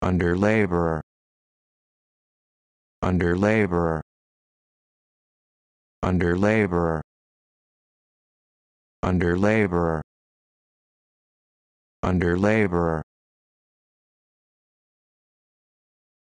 under laborer under laborer under laborer under laborer under laborer